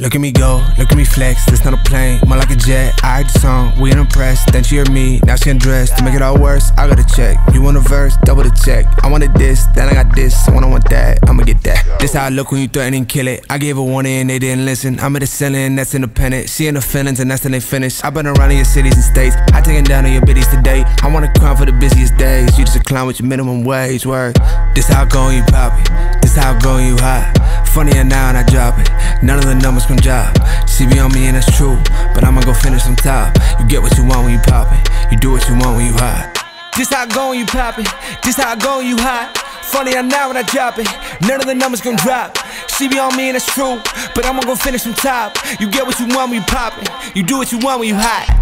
Look at me go, look at me flex, this not a plane, more like a jet. I heard the song, we impressed. Then she heard me, now she undressed. To make it all worse, I got a check. You want a verse, double the check. I wanted this, then I got this. I wanna want that, I'ma get that. This how I look when you threaten and kill it. I gave a warning and they didn't listen. I'm at the ceiling, that's independent. She in the feelings and that's when they finish. I've been around in your cities and states. I taking down on your biddies today. I wanna crown for the busiest days. You just a clown with your minimum wage, work. This how I go you poppy. This how I go you hot. Funnier now and I drop it. None of the numbers can drop. See on me and that's true. But I'ma go finish on top. You get what you want when you pop it. You do what you want when you hot. This how I go when you pop it. This how I go when you hot. Funnier now when I drop it. None of the numbers can drop. See me on me and that's true. But I'ma go finish on top. You get what you want when you pop it. You do what you want when you hot.